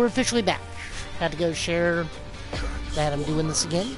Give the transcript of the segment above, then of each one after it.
we're officially back. Had to go share that I'm doing this again.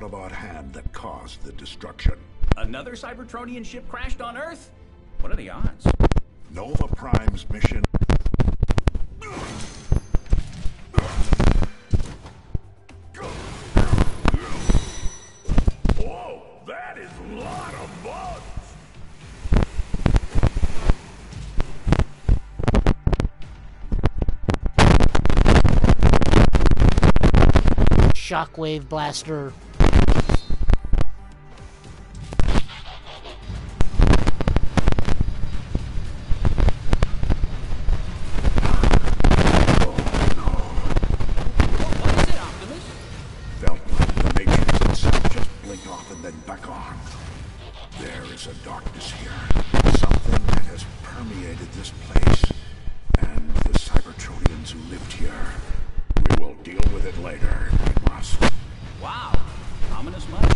Doubt it was hand that caused the destruction. Another Cybertronian ship crashed on Earth? What are the odds? Nova Prime's mission Whoa, that is a lot of bugs! Shockwave blaster. with it later, if must. Wow. Ominous money.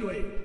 I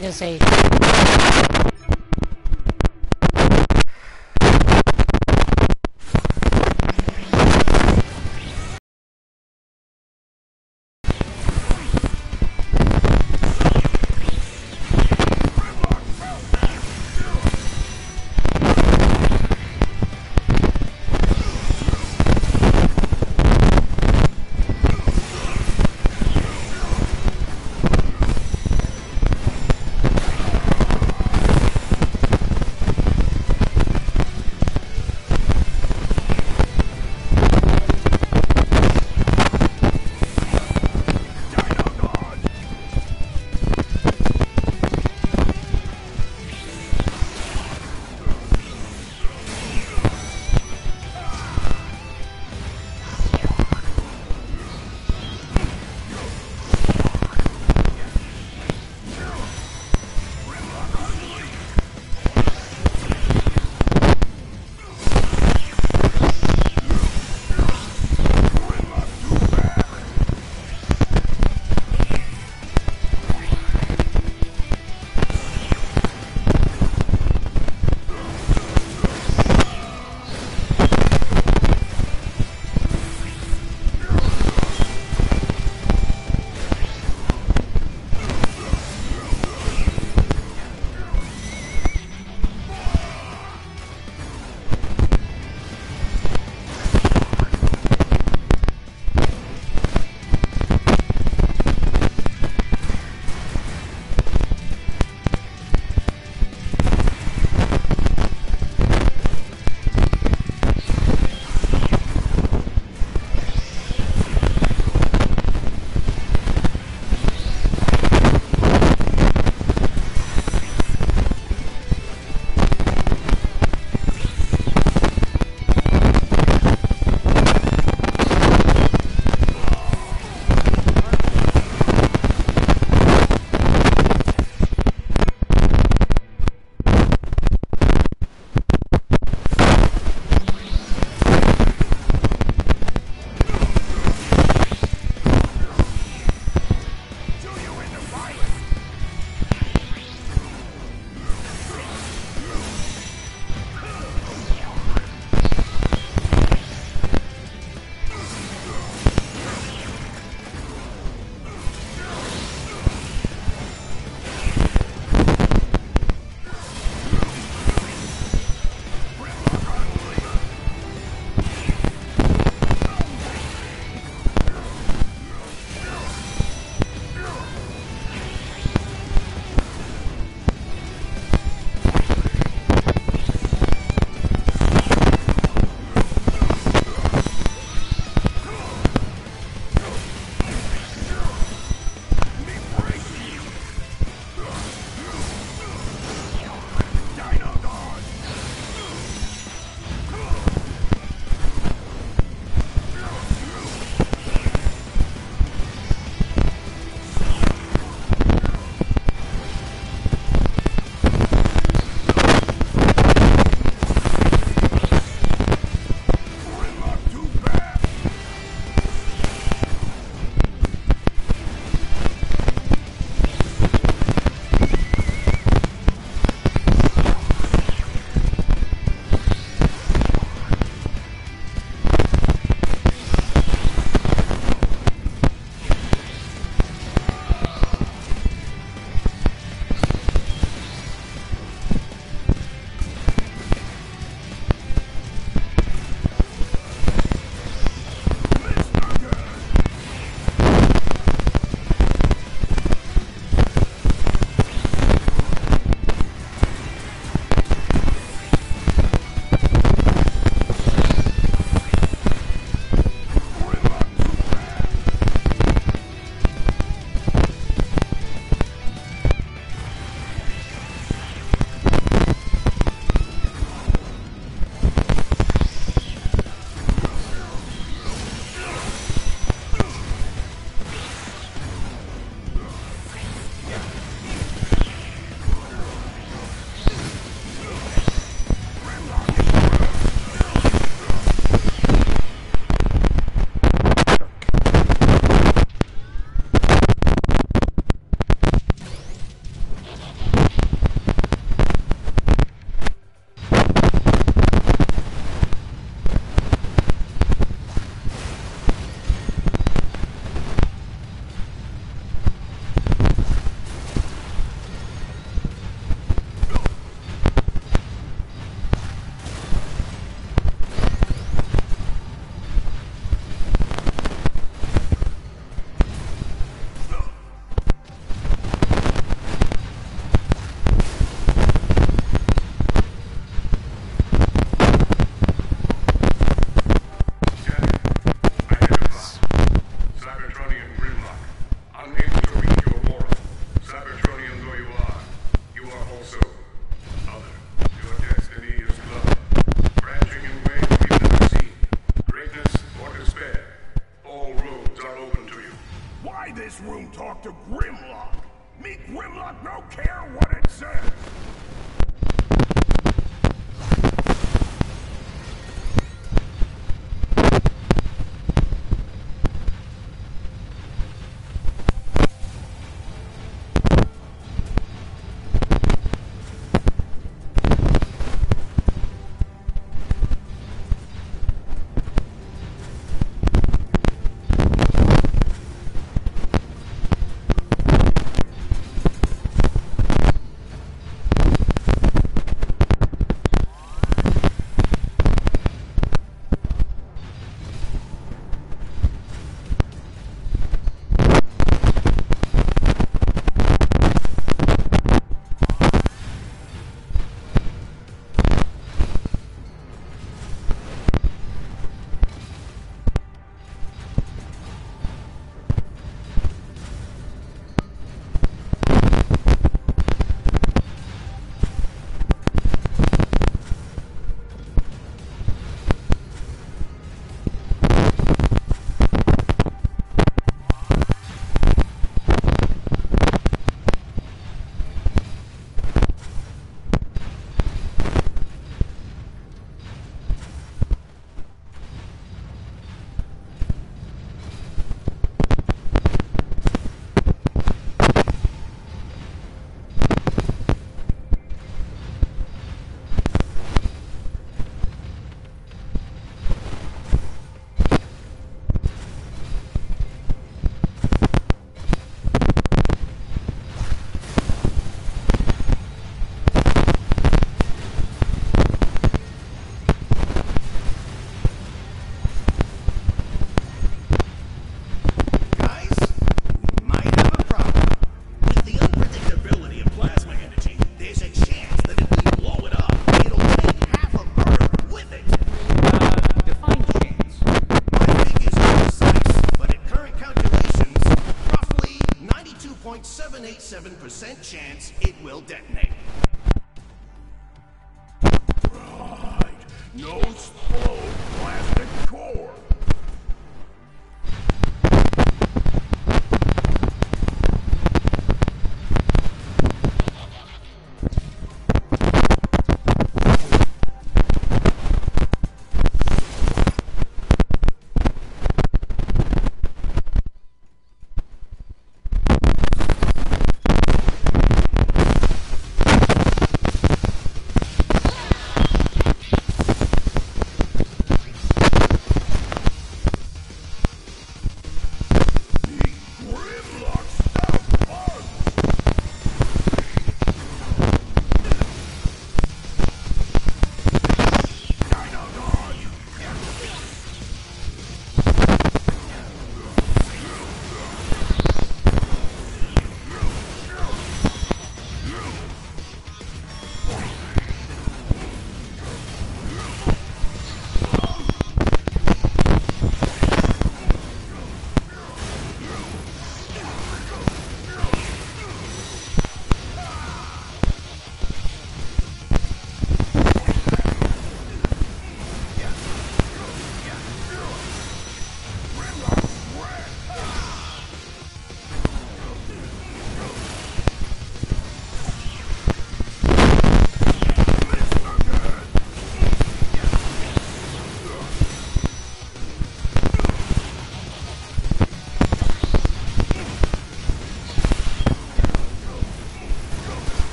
was gonna say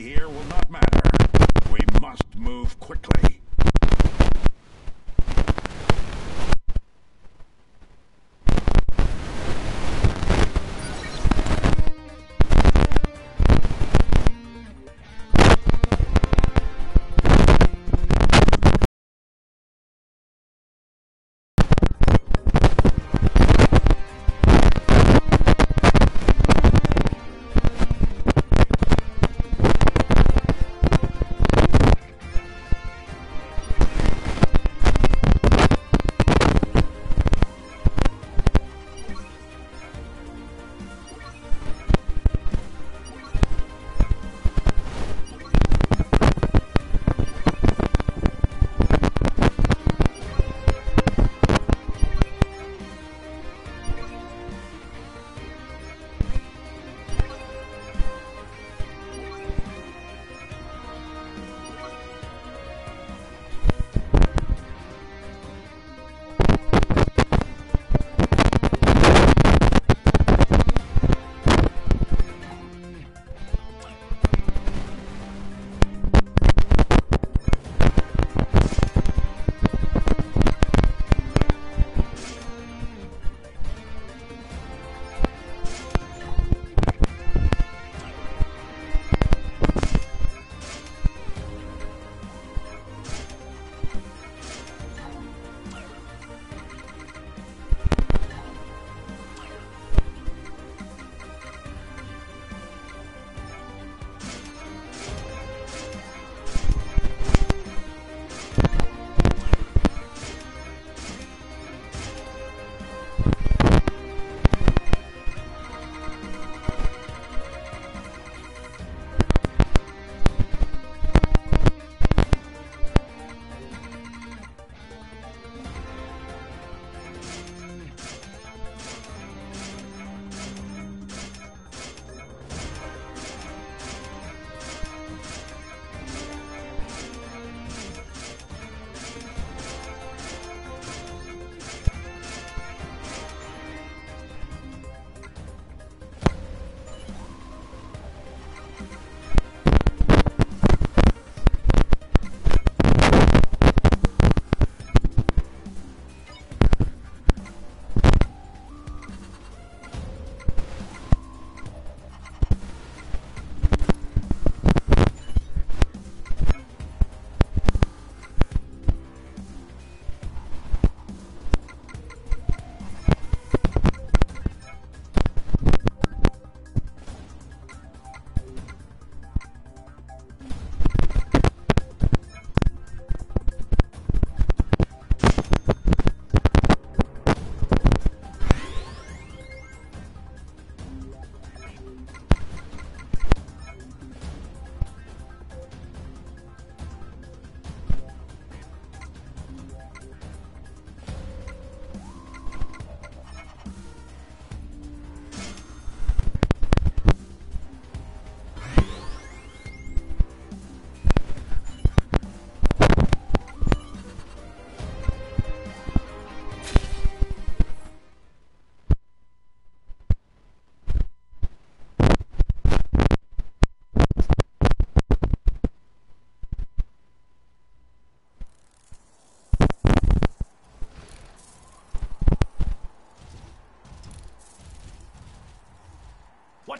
here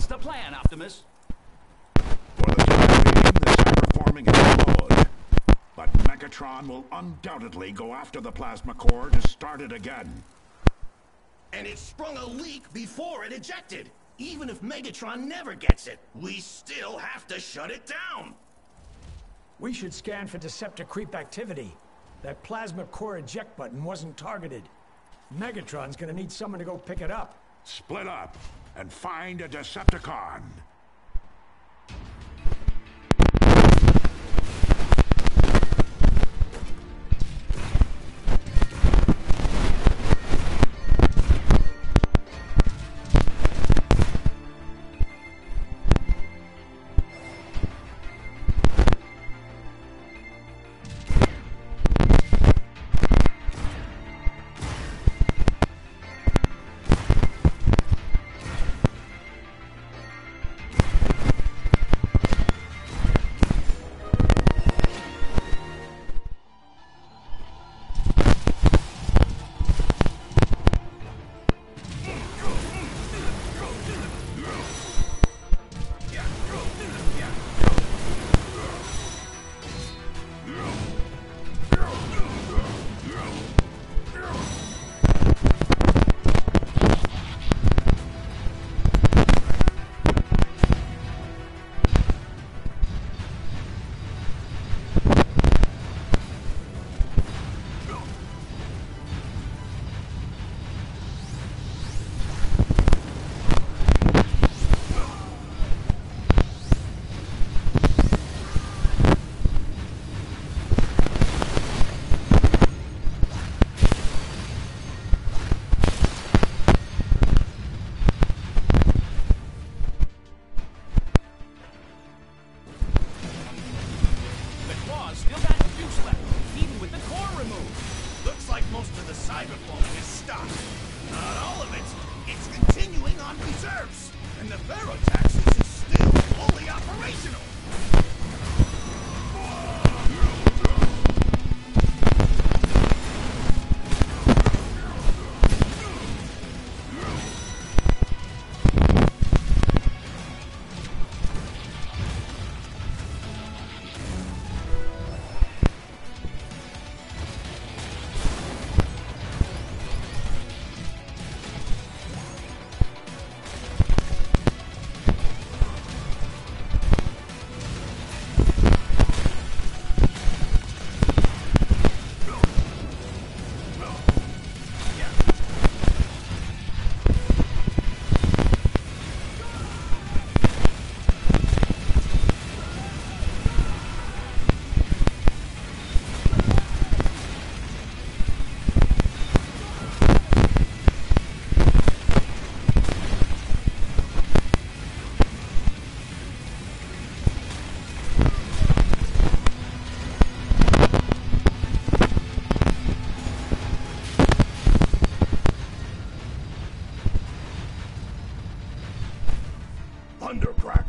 What's the plan, Optimus? For the time being, the cyberforming has slowed. But Megatron will undoubtedly go after the plasma core to start it again. And it sprung a leak before it ejected. Even if Megatron never gets it, we still have to shut it down. We should scan for Deceptor creep activity. That plasma core eject button wasn't targeted. Megatron's gonna need someone to go pick it up. Split up and find a Decepticon. under pressure.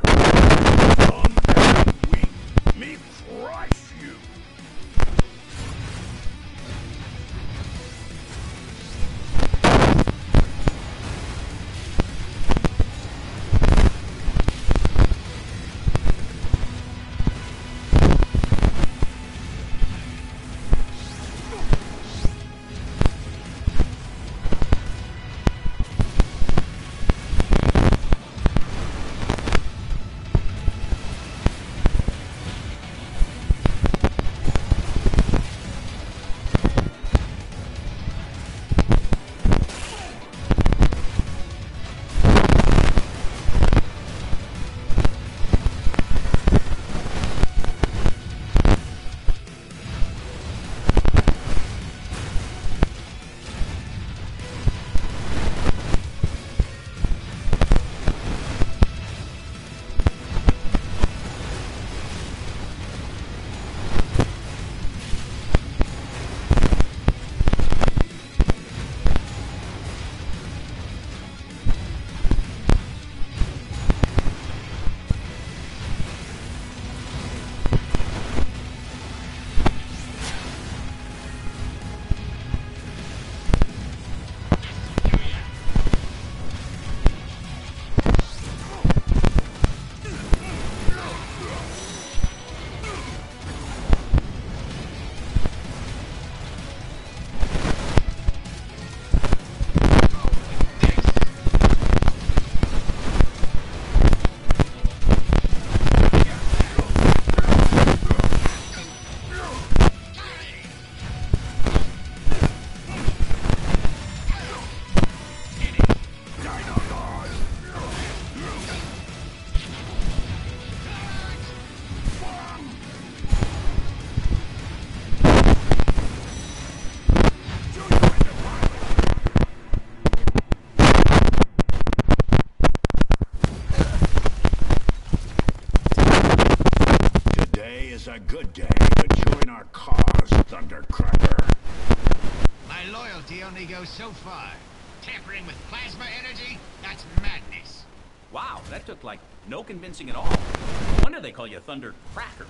Wow, like no convincing at all. No wonder they call you Thunder Cracker.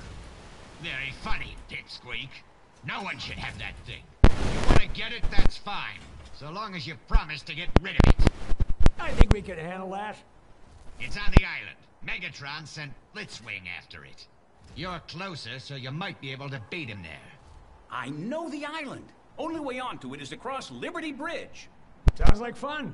Very funny, dipsqueak. No one should have that thing. You want to get it, that's fine. So long as you promise to get rid of it. I think we can handle that. It's on the island. Megatron sent Blitzwing after it. You're closer, so you might be able to beat him there. I know the island. Only way onto it is across Liberty Bridge. Sounds like fun.